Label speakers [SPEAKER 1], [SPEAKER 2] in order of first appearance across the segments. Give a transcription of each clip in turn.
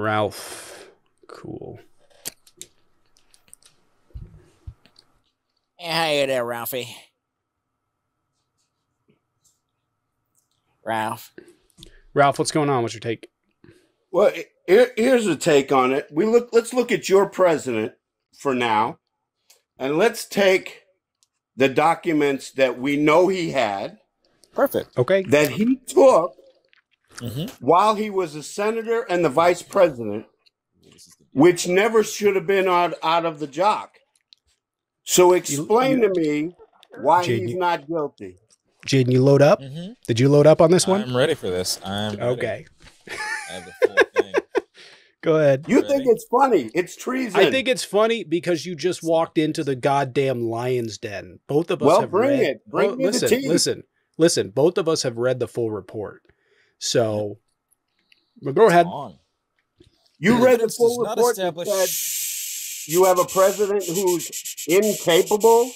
[SPEAKER 1] Ralph. Cool.
[SPEAKER 2] Hey, there, Ralphie. Ralph.
[SPEAKER 1] Ralph, what's going on? What's your take?
[SPEAKER 3] Well, here, here's a take on it. We look. Let's look at your president for now, and let's take the documents that we know he had
[SPEAKER 2] Perfect.
[SPEAKER 1] Okay.
[SPEAKER 3] that he took
[SPEAKER 2] Mhm.
[SPEAKER 3] while he was a senator and the vice president, which never should have been out, out of the jock. So explain
[SPEAKER 1] you-
[SPEAKER 3] to me why
[SPEAKER 1] Jade,
[SPEAKER 3] he's not guilty.
[SPEAKER 1] Jaden, you load up?
[SPEAKER 2] Mhm.
[SPEAKER 1] Did you load up on this one?
[SPEAKER 4] I'm ready for this. I'm ready.
[SPEAKER 1] Okay.
[SPEAKER 4] I have the full thing.
[SPEAKER 1] Go ahead.
[SPEAKER 3] You
[SPEAKER 4] Ready?
[SPEAKER 3] think it's funny? It's treason.
[SPEAKER 1] I think it's funny because you just walked into the goddamn lion's den. Both of us
[SPEAKER 3] Well,
[SPEAKER 1] have
[SPEAKER 3] bring
[SPEAKER 1] read.
[SPEAKER 3] it. Bring
[SPEAKER 1] Oh,
[SPEAKER 3] me the
[SPEAKER 1] listen,
[SPEAKER 3] tea.
[SPEAKER 1] listen, listen. Both of us have read the full report. So, but go ahead.
[SPEAKER 4] On.
[SPEAKER 3] you read the full report that said you have a president who's incapable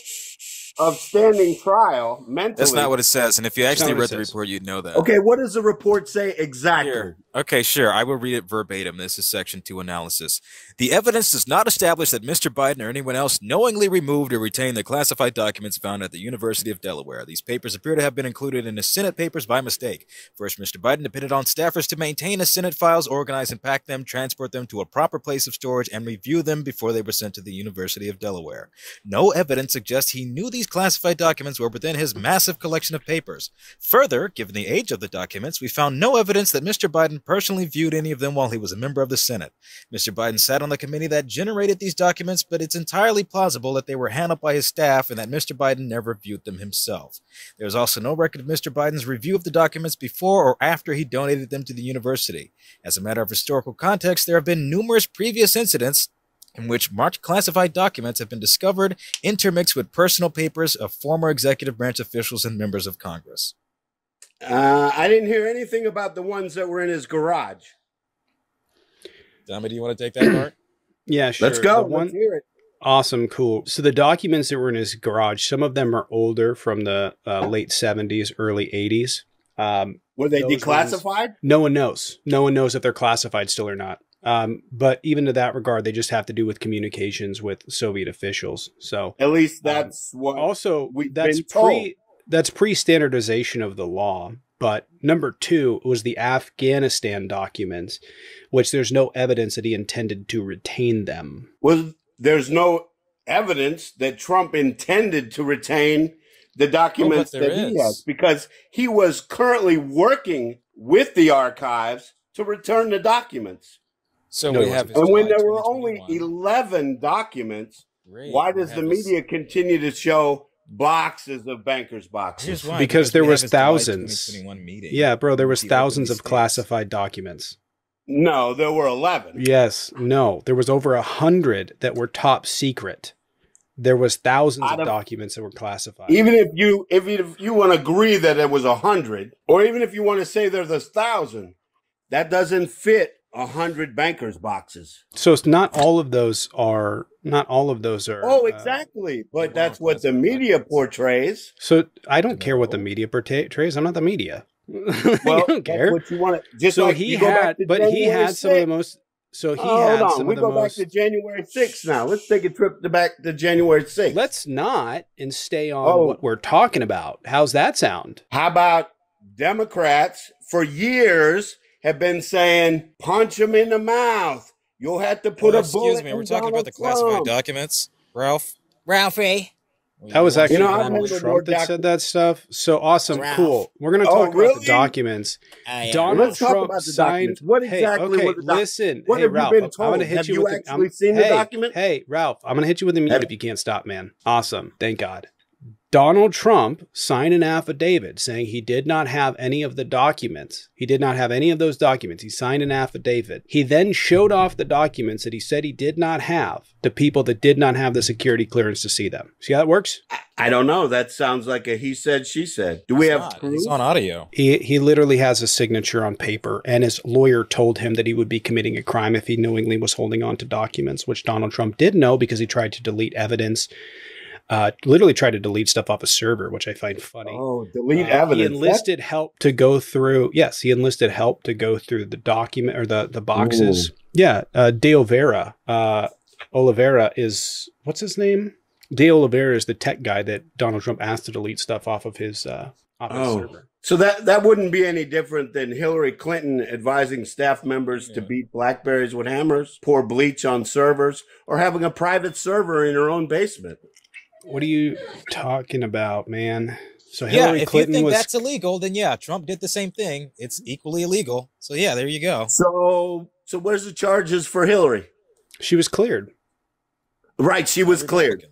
[SPEAKER 3] of standing trial mentally.
[SPEAKER 4] That's not what it says. And if you actually read the
[SPEAKER 1] says.
[SPEAKER 4] report, you'd know that.
[SPEAKER 3] Okay, what does the report say exactly?
[SPEAKER 4] Here. Okay, sure. I will read it verbatim. This is section two analysis. The evidence does not establish that Mr. Biden or anyone else knowingly removed or retained the classified documents found at the University of Delaware. These papers appear to have been included in the Senate papers by mistake. First, Mr. Biden depended on staffers to maintain the Senate files, organize and pack them, transport them to a proper place of storage, and review them before they were sent to the University of Delaware. No evidence suggests he knew these classified documents were within his massive collection of papers. Further, given the age of the documents, we found no evidence that Mr. Biden personally viewed any of them while he was a member of the Senate. Mr. Biden sat on the committee that generated these documents, but it's entirely plausible that they were handled by his staff and that Mr. Biden never viewed them himself. There is also no record of Mr. Biden's review of the documents before or after he donated them to the university. As a matter of historical context, there have been numerous previous incidents in which marked classified documents have been discovered intermixed with personal papers of former executive branch officials and members of Congress.
[SPEAKER 3] Uh, I didn't hear anything about the ones that were in his garage.
[SPEAKER 4] Tommy, do you want to take that part?
[SPEAKER 1] Yeah, sure.
[SPEAKER 3] Let's go.
[SPEAKER 1] The one,
[SPEAKER 3] Let's hear it.
[SPEAKER 1] Awesome, cool. So the documents that were in his garage, some of them are older from the uh, late 70s, early 80s. Um,
[SPEAKER 3] Were they
[SPEAKER 1] Those
[SPEAKER 3] declassified?
[SPEAKER 1] no one knows. No one knows if they're classified still or not. Um, but even to that regard, they just have to do with communications with Soviet officials. So
[SPEAKER 3] At least
[SPEAKER 1] Um,
[SPEAKER 3] that's what.
[SPEAKER 1] also
[SPEAKER 3] we've
[SPEAKER 1] that's
[SPEAKER 3] been told.
[SPEAKER 1] pre that's pre standardization of the law. But number two was the Afghanistan documents, which there's no evidence that he intended to retain them.
[SPEAKER 3] Well, there's no evidence that Trump intended to retain the documents
[SPEAKER 4] there
[SPEAKER 3] that he has because he was currently working with the archives to return the documents.
[SPEAKER 4] So
[SPEAKER 1] No,
[SPEAKER 4] we have.
[SPEAKER 3] And when there were only 11 documents,
[SPEAKER 4] Great.
[SPEAKER 3] why does the media continue to show boxes of bankers' boxes?
[SPEAKER 4] Here's why.
[SPEAKER 1] Because there was thousands.
[SPEAKER 4] meeting.
[SPEAKER 1] Yeah, bro, there was
[SPEAKER 4] He
[SPEAKER 1] thousands of classified documents.
[SPEAKER 3] No, there were 11.
[SPEAKER 1] Yes, no, there was over a hundred that were top secret. There was thousands of
[SPEAKER 3] of-
[SPEAKER 1] documents that were classified.
[SPEAKER 3] Even if you if you, if you want to agree that it was a hundred, or even if you want to say there's a thousand, that doesn't fit a hundred bankers boxes.
[SPEAKER 1] so it's not all of those are not all of those are.
[SPEAKER 3] Oh,
[SPEAKER 1] uh,
[SPEAKER 3] exactly. But that's what the media
[SPEAKER 4] documents.
[SPEAKER 3] portrays.
[SPEAKER 1] so I don't care what the media portrays. I'm not the media.
[SPEAKER 3] Well,
[SPEAKER 1] I don't
[SPEAKER 3] that's
[SPEAKER 1] care.
[SPEAKER 3] what you want to. Just
[SPEAKER 1] So
[SPEAKER 3] like
[SPEAKER 1] he
[SPEAKER 3] you go back
[SPEAKER 1] had,
[SPEAKER 3] to
[SPEAKER 1] but he
[SPEAKER 3] January
[SPEAKER 1] had some of the most. So he
[SPEAKER 3] Oh,
[SPEAKER 1] had
[SPEAKER 3] hold
[SPEAKER 1] some
[SPEAKER 3] on. We
[SPEAKER 1] of the
[SPEAKER 3] go back to January 6th now. Let's take a trip to back to January 6th.
[SPEAKER 1] Let's not and stay on
[SPEAKER 3] Oh.
[SPEAKER 1] what we're talking about. How's that sound?
[SPEAKER 3] How about Democrats for years have been saying, punch him in the mouth. You'll have to put
[SPEAKER 4] Well,
[SPEAKER 3] a bullet
[SPEAKER 4] excuse me. We're talking
[SPEAKER 3] Donald
[SPEAKER 4] about the classified
[SPEAKER 3] Trump.
[SPEAKER 4] documents, Ralph.
[SPEAKER 2] Ralphie.
[SPEAKER 1] That was actually
[SPEAKER 3] You know, I
[SPEAKER 1] Donald
[SPEAKER 3] remember more
[SPEAKER 1] Trump that
[SPEAKER 3] doc-
[SPEAKER 1] said that stuff. So awesome,
[SPEAKER 2] Ralph.
[SPEAKER 1] cool. We're gonna
[SPEAKER 3] Oh,
[SPEAKER 1] talk about the documents.
[SPEAKER 2] I, uh,
[SPEAKER 1] Donald
[SPEAKER 3] Let's talk
[SPEAKER 1] Trump
[SPEAKER 3] about the
[SPEAKER 1] signed.
[SPEAKER 3] documents. What
[SPEAKER 1] hey,
[SPEAKER 3] exactly
[SPEAKER 1] okay,
[SPEAKER 3] the doc-
[SPEAKER 1] listen.
[SPEAKER 3] What
[SPEAKER 1] hey,
[SPEAKER 3] have you
[SPEAKER 1] Ralph,
[SPEAKER 3] been
[SPEAKER 1] I'm- I'm gonna hit
[SPEAKER 3] Have
[SPEAKER 1] you,
[SPEAKER 3] you
[SPEAKER 1] with the,
[SPEAKER 3] actually
[SPEAKER 1] I'm-
[SPEAKER 3] seen the
[SPEAKER 1] hey,
[SPEAKER 3] document?
[SPEAKER 1] Hey, Ralph, I'm gonna hit you with the mute
[SPEAKER 3] Have-
[SPEAKER 1] if you can't stop, man. Awesome, thank God. Donald Trump signed an affidavit saying he did not have any of the documents. He did not have any of those documents. He signed an affidavit. He then showed off the documents that he said he did not have to people that did not have the security clearance to see them. See how that works?
[SPEAKER 3] I don't know. That sounds like a he said, she said. Do we
[SPEAKER 4] He's
[SPEAKER 3] have
[SPEAKER 4] not.
[SPEAKER 3] proof?
[SPEAKER 4] He's on audio.
[SPEAKER 1] He he literally has a signature on paper, and his lawyer told him that he would be committing a crime if he knowingly was holding on to documents, which Donald Trump did know because he tried to delete evidence Uh, literally tried to delete stuff off a server, which I find funny.
[SPEAKER 3] Oh, delete
[SPEAKER 1] Uh,
[SPEAKER 3] evidence.
[SPEAKER 1] He
[SPEAKER 3] That's-
[SPEAKER 1] enlisted help to go through. Yes, he enlisted help to go through the document or the the boxes. Yeah, uh, De Oliveira. Uh, Oliveira is what's his name? De Oliveira is the tech guy that Donald Trump asked to delete stuff off of his uh, off his
[SPEAKER 3] Oh.
[SPEAKER 1] server.
[SPEAKER 3] So that that wouldn't be any different than Hillary Clinton advising staff members to beat blackberries with hammers, pour bleach on servers, or having a private server in her own basement.
[SPEAKER 1] What are you talking about, man? So Hillary
[SPEAKER 4] Yeah,
[SPEAKER 1] Hillary
[SPEAKER 4] if
[SPEAKER 1] Clinton
[SPEAKER 4] you think
[SPEAKER 1] was
[SPEAKER 4] that's illegal, then yeah, Trump did the same thing. It's equally illegal. So yeah, there you go.
[SPEAKER 3] So so where's the charges for Hillary?
[SPEAKER 1] she was cleared
[SPEAKER 3] Right, she was cleared.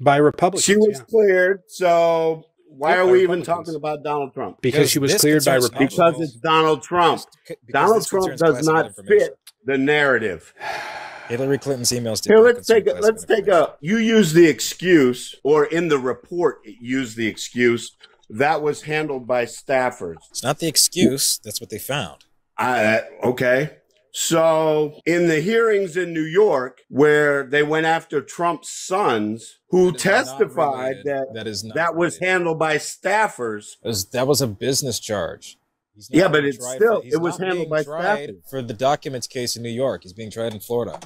[SPEAKER 1] By Republicans.
[SPEAKER 3] She was
[SPEAKER 1] yeah.
[SPEAKER 3] cleared. So why
[SPEAKER 1] Yeah,
[SPEAKER 3] are we even talking about Donald Trump?
[SPEAKER 1] because she was cleared by Republicans.
[SPEAKER 3] Because it's Donald Trump.
[SPEAKER 4] Because
[SPEAKER 3] Donald Trump does not fit the narrative.
[SPEAKER 4] Hillary Clinton's emails.
[SPEAKER 3] Here, let's take a, let's take a. You use the excuse, or in the report, it used the excuse that was handled by staffers.
[SPEAKER 4] It's not the excuse. That's what they found.
[SPEAKER 3] I, okay. So, in the hearings in New York, where they went after Trump's sons, who
[SPEAKER 4] That
[SPEAKER 3] testified that
[SPEAKER 4] that is
[SPEAKER 3] that was
[SPEAKER 4] related.
[SPEAKER 3] handled by staffers,
[SPEAKER 4] That was, that was a business charge.
[SPEAKER 3] Yeah, but it's still- it was handled by staffers.
[SPEAKER 4] for the documents case in New York. He's being tried in Florida.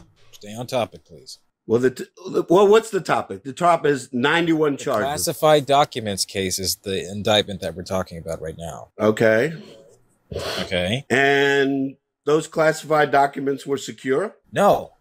[SPEAKER 4] Stay on topic, please.
[SPEAKER 3] well, the t- well, what's the topic? The top is ninety-one
[SPEAKER 4] The
[SPEAKER 3] charges.
[SPEAKER 4] classified documents case is the indictment that we're talking about right now.
[SPEAKER 3] Okay,
[SPEAKER 4] Okay.
[SPEAKER 3] and those classified documents were secure.
[SPEAKER 4] No.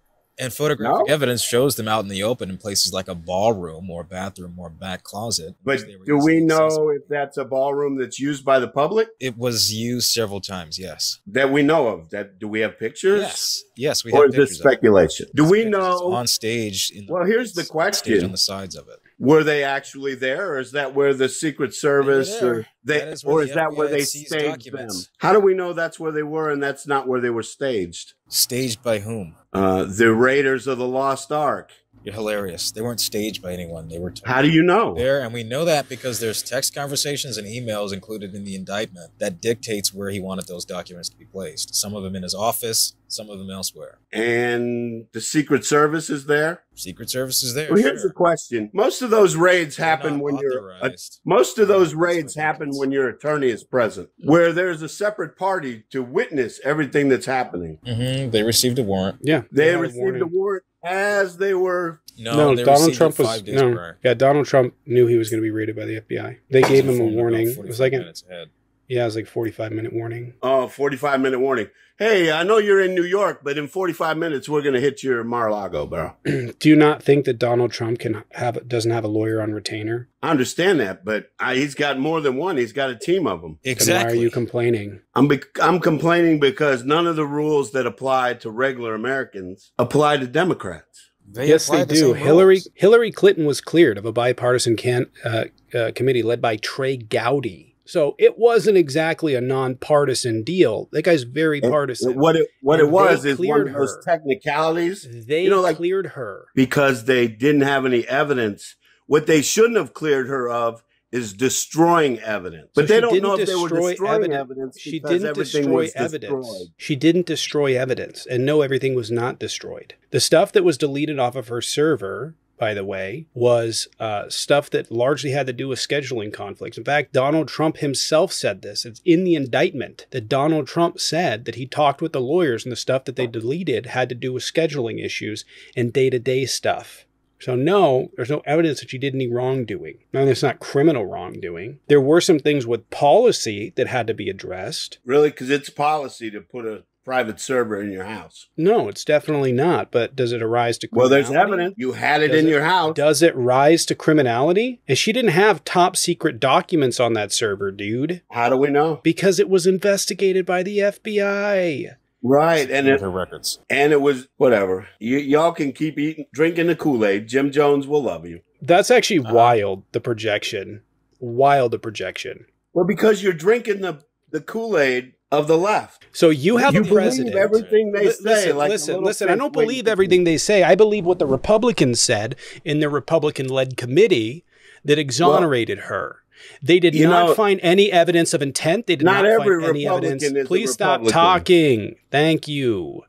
[SPEAKER 4] And photographic
[SPEAKER 3] No?
[SPEAKER 4] evidence shows them out in the open in places like a ballroom or a bathroom or a back closet.
[SPEAKER 3] But do we know
[SPEAKER 4] accessible.
[SPEAKER 3] if that's a ballroom that's used by the public
[SPEAKER 4] It was used several times, yes.
[SPEAKER 3] that we know of? That do we have pictures?
[SPEAKER 4] Yes. Yes, we
[SPEAKER 3] or
[SPEAKER 4] have
[SPEAKER 3] is this
[SPEAKER 4] pictures of it.
[SPEAKER 3] speculation? Do we know?
[SPEAKER 4] on stage? In
[SPEAKER 3] Well, here's the question.
[SPEAKER 4] on the sides of it.
[SPEAKER 3] Were they actually there, or is that where the Secret Service,
[SPEAKER 4] there.
[SPEAKER 3] or they,
[SPEAKER 4] is
[SPEAKER 3] or
[SPEAKER 4] the
[SPEAKER 3] is that where they staged
[SPEAKER 4] documents.
[SPEAKER 3] them? How do we know that's where they were and that's not where they were staged?
[SPEAKER 4] Staged by whom?
[SPEAKER 3] Uh, the Raiders of the Lost Ark.
[SPEAKER 4] You're hilarious. They weren't staged by anyone. They were
[SPEAKER 3] How do you know?
[SPEAKER 4] there, and we know that because there's text conversations and emails included in the indictment that dictates where he wanted those documents to be placed. Some of them in his office, some of them elsewhere.
[SPEAKER 3] And the Secret Service is there.
[SPEAKER 4] Secret Service is there.
[SPEAKER 3] Well, here's
[SPEAKER 4] sure.
[SPEAKER 3] the question: Most of those raids
[SPEAKER 4] They're
[SPEAKER 3] happen
[SPEAKER 4] not
[SPEAKER 3] when you're.
[SPEAKER 4] authorized.
[SPEAKER 3] Most of those
[SPEAKER 4] That's
[SPEAKER 3] raids happen when your attorney is present, where there's a separate party to witness everything that's happening.
[SPEAKER 4] Mhm, They received a warrant.
[SPEAKER 1] Yeah,
[SPEAKER 3] They
[SPEAKER 1] had a
[SPEAKER 3] received
[SPEAKER 1] warning.
[SPEAKER 3] a warrant as they were.
[SPEAKER 4] No,
[SPEAKER 1] No,
[SPEAKER 4] they
[SPEAKER 1] Donald
[SPEAKER 4] received
[SPEAKER 1] Trump was no.
[SPEAKER 4] prior.
[SPEAKER 1] Yeah, Donald Trump knew he was going to be raided by the FBI. They gave him a warning. It was like a,
[SPEAKER 4] minutes ahead.
[SPEAKER 1] Yeah, it was like forty five minute warning.
[SPEAKER 3] Oh, 45 minute warning. Hey, I know you're in New York, but in 45 minutes we're gonna hit your Mar-a-Lago, bro.
[SPEAKER 1] Do you not think that Donald Trump can have doesn't have a lawyer on retainer?
[SPEAKER 3] I understand that, but I, he's got more than one. He's got a team of them.
[SPEAKER 1] Then
[SPEAKER 4] Exactly.
[SPEAKER 1] why are you complaining?
[SPEAKER 3] I'm be- I'm complaining because none of the rules that apply to regular Americans apply to Democrats.
[SPEAKER 4] They
[SPEAKER 1] yes, they
[SPEAKER 4] the
[SPEAKER 1] do. Hillary
[SPEAKER 4] rules.
[SPEAKER 1] Hillary Clinton was cleared of a bipartisan can, uh, uh, committee led by Trey Gowdy. So it wasn't exactly a nonpartisan deal. That guy's very
[SPEAKER 3] And-
[SPEAKER 1] partisan.
[SPEAKER 3] What it what
[SPEAKER 1] And
[SPEAKER 3] it was is one of those technicalities
[SPEAKER 1] they
[SPEAKER 3] you know, like-
[SPEAKER 1] cleared her.
[SPEAKER 3] because they didn't have any evidence. What they shouldn't have cleared her of is destroying evidence. But
[SPEAKER 1] So
[SPEAKER 3] they don't know if they were destroying
[SPEAKER 1] evidence.
[SPEAKER 3] evidence
[SPEAKER 1] She didn't destroy evidence.
[SPEAKER 3] destroyed.
[SPEAKER 1] She didn't destroy evidence. And no, everything was not destroyed. The stuff that was deleted off of her server, by the way, was uh, stuff that largely had to do with scheduling conflicts. In fact, Donald Trump himself said this. It's in the indictment that Donald Trump said that he talked with the lawyers and the stuff that they deleted had to do with scheduling issues and day to day stuff. So no, there's no evidence that she did any wrongdoing. Now, it's not criminal wrongdoing. There were some things with policy that had to be addressed.
[SPEAKER 3] Really, because it's policy to put a private server in your house.
[SPEAKER 1] No, it's definitely not. But does it arise to
[SPEAKER 3] Well, there's evidence. You had it
[SPEAKER 1] Does
[SPEAKER 3] in
[SPEAKER 1] it-
[SPEAKER 3] your house.
[SPEAKER 1] Does it rise to criminality? And she didn't have top secret documents on that server, dude,
[SPEAKER 3] How do we know?
[SPEAKER 1] because it was investigated by the FBI.
[SPEAKER 3] Right, and it
[SPEAKER 4] her records.
[SPEAKER 3] and it was whatever. You, y'all can keep eating, drinking the Kool Aid. Jim Jones will love you.
[SPEAKER 1] That's actually
[SPEAKER 3] Uh-huh.
[SPEAKER 1] wild, the projection. Wild, the projection.
[SPEAKER 3] Well, because you're drinking the the Kool Aid of the left.
[SPEAKER 1] So you have
[SPEAKER 3] you
[SPEAKER 1] a president.
[SPEAKER 3] believe everything they
[SPEAKER 1] Li-
[SPEAKER 3] say.
[SPEAKER 1] listen,
[SPEAKER 3] like
[SPEAKER 1] listen, listen. I don't believe everything they say. I believe what the Republicans said in the Republican-led committee that exonerated her. They did not
[SPEAKER 3] know-
[SPEAKER 1] find any evidence of intent. They did
[SPEAKER 3] Not
[SPEAKER 1] not,
[SPEAKER 3] every
[SPEAKER 1] find any
[SPEAKER 3] Republican
[SPEAKER 1] evidence. Please stop talking. Thank you.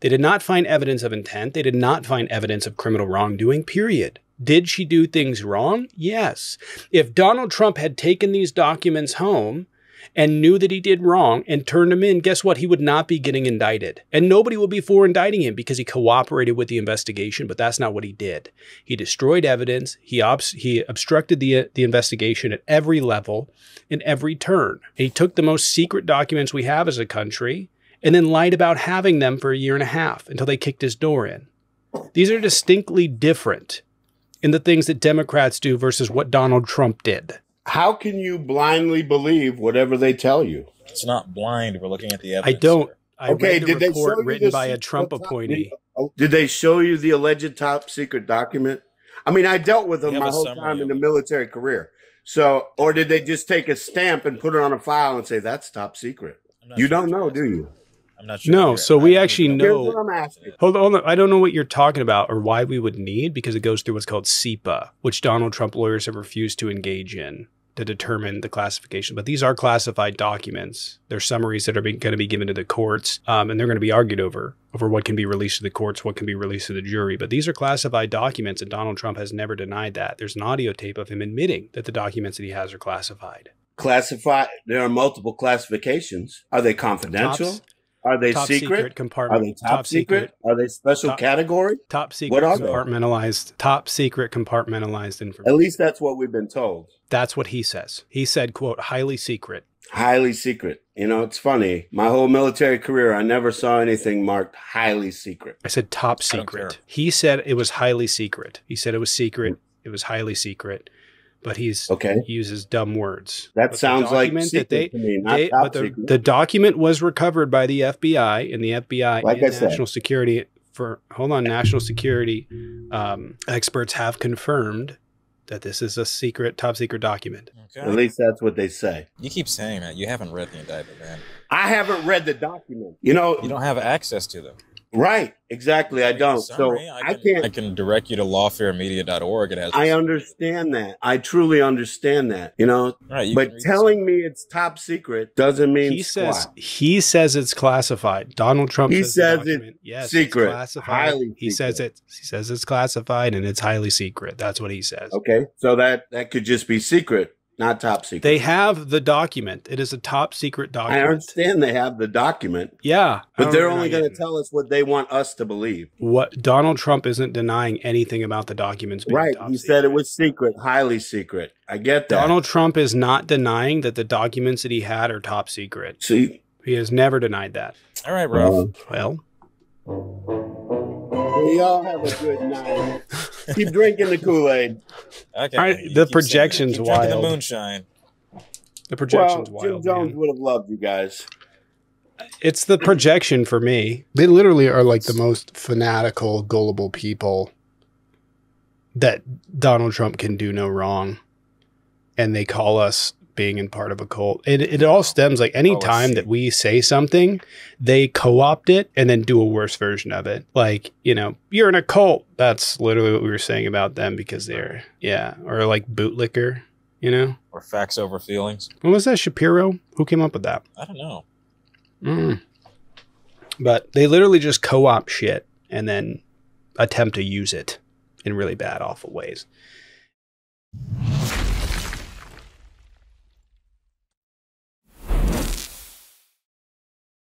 [SPEAKER 1] They did not find evidence of intent. They did not find evidence of criminal wrongdoing. Period. Did she do things wrong? Yes. If Donald Trump had taken these documents home and knew that he did wrong and turned him in, guess what? He would not be getting indicted. And nobody would be for indicting him because he cooperated with the investigation, but that's not what he did. He destroyed evidence. He, he obstructed the, the investigation at every level, in every turn. And he took the most secret documents we have as a country and then lied about having them for a year and a half until they kicked his door in. These are distinctly different in the things that Democrats do versus what Donald Trump did.
[SPEAKER 3] How can you blindly believe whatever they tell you?
[SPEAKER 4] It's not blind. We're looking at the evidence.
[SPEAKER 1] I don't.
[SPEAKER 4] here.
[SPEAKER 1] I
[SPEAKER 3] Okay,
[SPEAKER 1] read the
[SPEAKER 3] did they
[SPEAKER 1] report
[SPEAKER 3] show you
[SPEAKER 1] written
[SPEAKER 3] the
[SPEAKER 1] by a Trump appointee.
[SPEAKER 3] Did they show you the alleged top secret document? I mean, I dealt with them my whole time in the military career. So, or did they just take a stamp and put it on a file and say that's top secret? You
[SPEAKER 4] sure
[SPEAKER 3] don't know, do you?
[SPEAKER 4] I'm not sure.
[SPEAKER 1] No, so we
[SPEAKER 4] don't
[SPEAKER 1] actually
[SPEAKER 3] Here's
[SPEAKER 1] know-
[SPEAKER 3] what I'm asking.
[SPEAKER 1] Hold on, I don't know what you're talking about or why we would need because it goes through what's called CIPA, which Donald Trump lawyers have refused to engage in to determine the classification. But these are classified documents. They're summaries that are going to be given to the courts, um, and they're going to be argued over over what can be released to the courts, what can be released to the jury. But these are classified documents, and Donald Trump has never denied that. There's an audio tape of him admitting that the documents that he has are classified.
[SPEAKER 3] Classify. There are multiple classifications. Are they confidential?
[SPEAKER 1] Top-
[SPEAKER 3] are they
[SPEAKER 1] top
[SPEAKER 3] secret?
[SPEAKER 1] secret
[SPEAKER 3] Are they top, secret? Are they special
[SPEAKER 1] Top-
[SPEAKER 3] category?
[SPEAKER 1] Top secret
[SPEAKER 3] What are they?
[SPEAKER 1] compartmentalized. Top secret compartmentalized information.
[SPEAKER 3] At least that's what we've been told.
[SPEAKER 1] That's what he says. He said, quote, highly secret.
[SPEAKER 3] Highly secret. You know, it's funny. My whole military career, I never saw anything marked highly secret.
[SPEAKER 1] I said top secret.
[SPEAKER 4] care.
[SPEAKER 1] He said it was highly secret. He said it was secret. It was highly secret. But he's
[SPEAKER 3] Okay.
[SPEAKER 1] he uses dumb words.
[SPEAKER 3] That
[SPEAKER 1] But
[SPEAKER 3] sounds like secret
[SPEAKER 1] that they,
[SPEAKER 3] to me, not
[SPEAKER 1] they-
[SPEAKER 3] top
[SPEAKER 1] but the,
[SPEAKER 3] secret.
[SPEAKER 1] the document was recovered by the FBI and the FBI
[SPEAKER 3] Like
[SPEAKER 1] and
[SPEAKER 3] I said.
[SPEAKER 1] national security for hold on national security um, experts have confirmed that this is a secret top secret document.
[SPEAKER 3] At least that's what they say.
[SPEAKER 4] You keep saying that. You haven't read the indictment, man.
[SPEAKER 3] I haven't read the document. You know,
[SPEAKER 4] You don't have access to them.
[SPEAKER 3] Right? Exactly. I don't. So. I
[SPEAKER 4] can,
[SPEAKER 3] can't.
[SPEAKER 4] I can direct you to lawfaremedia.org. It has.
[SPEAKER 3] I understand that. I truly understand that. You know,
[SPEAKER 4] Right, you
[SPEAKER 3] but telling me it's top secret doesn't mean
[SPEAKER 1] He
[SPEAKER 3] squat.
[SPEAKER 1] says he says it's classified. Donald Trump
[SPEAKER 3] He
[SPEAKER 1] says,
[SPEAKER 3] says
[SPEAKER 1] the
[SPEAKER 3] it's
[SPEAKER 1] document, yes, it's classified.
[SPEAKER 3] highly
[SPEAKER 1] He says it. He says it's classified and it's highly secret. That's what he says.
[SPEAKER 3] Okay, so that that could just be secret, not top secret.
[SPEAKER 1] They have the document. It is a top secret document.
[SPEAKER 3] I understand they have the document,
[SPEAKER 1] Yeah,
[SPEAKER 3] but
[SPEAKER 1] oh,
[SPEAKER 3] they're only going to tell us what they want us to believe.
[SPEAKER 1] What Donald Trump isn't denying anything about the documents. Being
[SPEAKER 3] Right?
[SPEAKER 1] top
[SPEAKER 3] He
[SPEAKER 1] secret.
[SPEAKER 3] said it was secret, highly secret. I get that.
[SPEAKER 1] Donald Trump is not denying that the documents that he had are top secret.
[SPEAKER 3] See,
[SPEAKER 1] He has never denied that.
[SPEAKER 4] All right, Ralph.
[SPEAKER 1] Well,
[SPEAKER 3] we all have a good night. Keep drinking the Kool Aid.
[SPEAKER 4] okay.
[SPEAKER 1] all right, the
[SPEAKER 4] keep saying
[SPEAKER 1] projection's
[SPEAKER 4] Keep drinking
[SPEAKER 1] wild.
[SPEAKER 4] The moonshine.
[SPEAKER 1] the projection's
[SPEAKER 3] well, Jim. Jones
[SPEAKER 1] man.
[SPEAKER 3] would have loved you guys.
[SPEAKER 1] It's the projection for me. They literally are like the most fanatical, gullible people that Donald Trump can do no wrong. And they call us being in part of a cult. It, it all stems like any
[SPEAKER 4] Oh,
[SPEAKER 1] time that we say something, they co opt it and then do a worse version of it. Like, you know, you're in a cult. That's literally what we were saying about them because they're, yeah. Or like bootlicker, you know?
[SPEAKER 4] Or facts over feelings.
[SPEAKER 1] What was that? Shapiro? Who came up with that?
[SPEAKER 4] I don't know.
[SPEAKER 1] Mm. But they literally just co op shit and then attempt to use it in really bad, awful ways.